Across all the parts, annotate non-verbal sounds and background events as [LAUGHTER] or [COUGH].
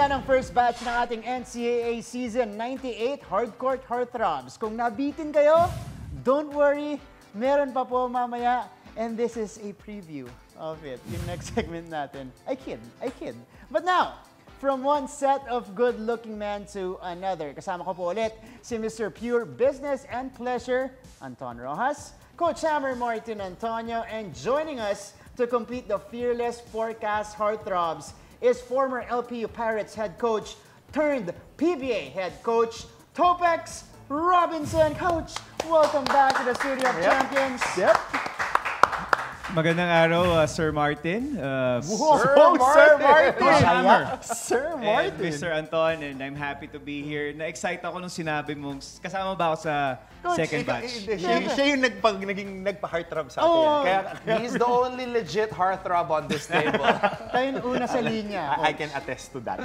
yan ang first batch ng ating NCAA Season 98 Hardcourt Heartthrobs. Kung nabitin kayo, don't worry, meron pa po mamaya. And this is a preview of it, yung next [LAUGHS] segment natin. I kid, I kid. But now, from one set of good-looking men to another, kasama ko po ulit si Mr. Pure Business and Pleasure, Anton Rojas, Coach Hammer Martin Antonio, and joining us to complete the Fearless Forecast Heartthrobs is former LPU Pirates head coach turned PBA head coach Topex Robinson. Coach, welcome back to the Studio of Champions. Yep. Magandang araw, uh, Sir Martin. Uh, Whoa, Sir Sir Martin! Martin! Coach Hammer. Sir And Martin. Mr. Anton, and I'm happy to be here. Na-excite ako nung sinabi mong kasama ba ako sa Coach, second Ikaw- batch. hindi, siya, siya yung nagpag, naging nagpa-heartthrob sa atin. Oo. Kaya, He's the only legit heartthrob on this table. [LAUGHS] Tayo yung una sa linya. I, I can attest to that.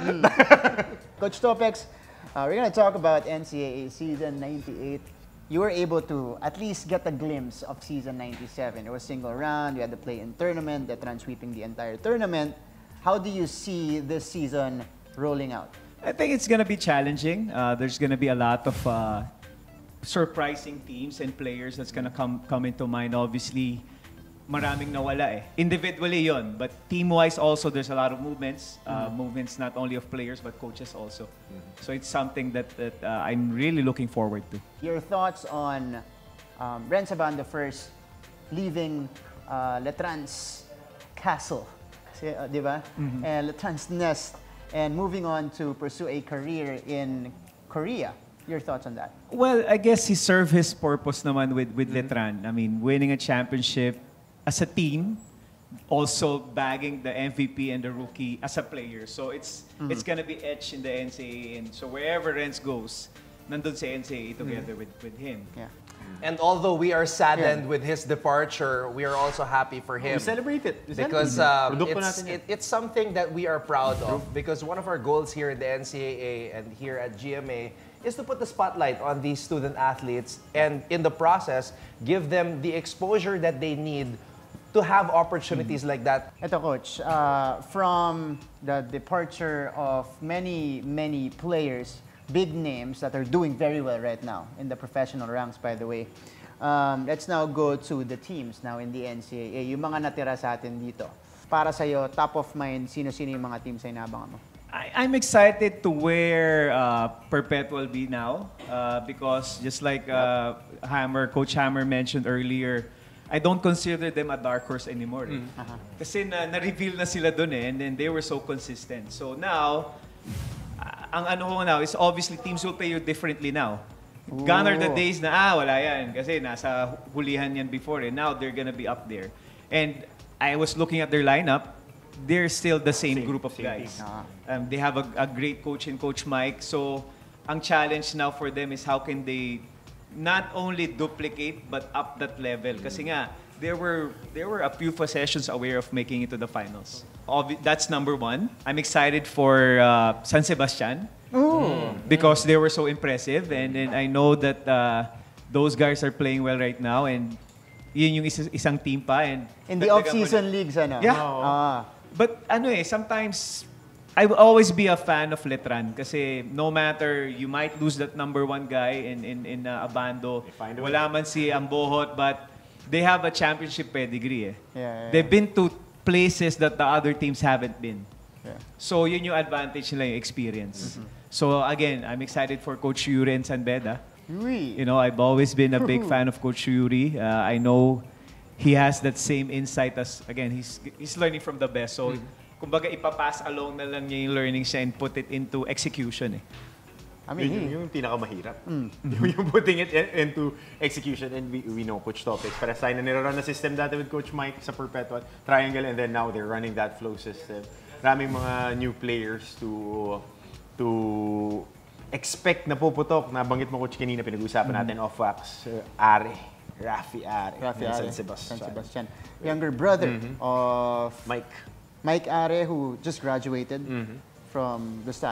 Coach Topex, uh, we're going to talk about NCAA season 98. You were able to at least get a glimpse of season 97. It was single round, you had to play in tournament, Detran sweeping the entire tournament. How do you see this season rolling out? I think it's gonna be challenging. Uh, there's gonna be a lot of uh, surprising teams and players that's gonna come come into mind. Obviously, maraming nawala eh. Individually yon, but team-wise also there's a lot of movements. Uh, Movements not only of players but coaches also. So it's something that, that uh, I'm really looking forward to. Your thoughts on um, Ren Sabando first leaving uh, Letrans Castle, kasi, uh, di ba? And Letrans Nest, and moving on to pursue a career in Korea. Your thoughts on that? Well, I guess he served his purpose naman with, with Letran. I mean, winning a championship as a team, also bagging the MVP and the rookie as a player. So it's mm. it's gonna be etched in the NCAA. And so wherever Renz goes, nandun sa NCAA mm. together with, with him. Yeah. Mm. and although we are saddened with his departure, we are also happy for him. We celebrate it. We Because celebrate um, Produkto it's, it, it's something that we are proud of. Because one of our goals here in the NCAA and here at GMA is to put the spotlight on these student athletes and in the process, give them the exposure that they need to have opportunities like that. Ito, Coach, uh, from the departure of many, many players, big names that are doing very well right now in the professional ranks, by the way. Um, let's now go to the teams now in the NCAA. Yung mga natira sa atin dito. Para sa'yo, top of mind, sino-sino yung mga teams na inabangan mo? I, I'm excited to where uh, Perpetual be now uh, because just like uh, Hammer, Coach Hammer mentioned earlier, I don't consider them a dark horse anymore. eh. Kasi na, na-reveal na sila dun eh, and then they were so consistent. So now, ah, ang ano ko now is obviously teams will pay you differently now. Gone are the Ooh. days na, ah, wala yan. Kasi nasa hulihan yan before eh. Now they're gonna be up there. And I was looking at their lineup, they're still the same, Same- group of same guys. team. Ah. Um, they have a, a great coach in Coach Mike. So, ang challenge now for them is how can they not only duplicate but up that level. Kasi nga, there were there were a few possessions aware of making it to the finals. Obvi- that's number one. I'm excited for uh, San Sebastian because they were so impressive, and, and I know that uh, those guys are playing well right now, and yun yung isa- isang team pa. And In the dagdagan mo off-season na- leagues, ano? Yeah. Ah. But ano eh, sometimes I will always be a fan of Letran kasi no matter you might lose that number one guy in in in uh, Abando, a way. wala man si Ambohot but they have a championship pedigree eh. Yeah, yeah, They've been to places that the other teams haven't been. Yeah. So yun yung advantage nila yung experience. So again, I'm excited for Coach Yuri and San Beda. Yui. You know, I've always been a big [LAUGHS] fan of Coach Yuri. Uh, I know he has that same insight as, again, he's, he's learning from the best. So, kumbaga, ipapass along na lang niya yung learning siya and put it into execution eh. I mean, yun, he- yung, yung pinakamahirap. Yung, [LAUGHS] yung putting it in- into execution and we, we know Coach Topic. Para sa na nirarun na system dati with Coach Mike sa Perpetual Triangle and then now they're running that flow system. Maraming mga new players to to expect na puputok. Nabanggit mo Coach kanina, pinag-uusapan natin off-wax. Sir Are, Rafi Are, Rafi Are, San Sebastian. San Sebastian. Younger brother of Mike. Mike Are, who just graduated mm-hmm. from the Stag.